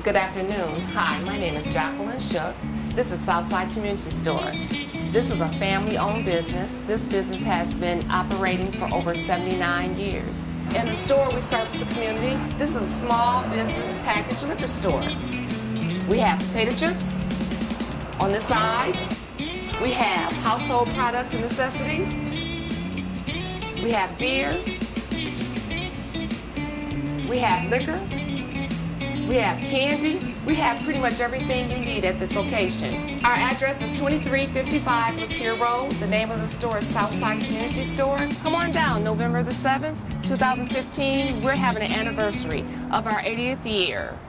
Good afternoon. Hi, my name is Jacqueline Shook. This is Southside Community Store. This is a family-owned business. This business has been operating for over 79 years. In the store, we service the community. This is a small business package liquor store. We have potato chips on this side. We have household products and necessities. We have beer. We have liquor. We have candy. We have pretty much everything you need at this location. Our address is 2355 Lapeer Road. The name of the store is Southside Community Store. Come on down, November the 7th, 2015. We're having an anniversary of our 80th year.